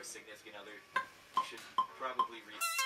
or significant other, you should probably read.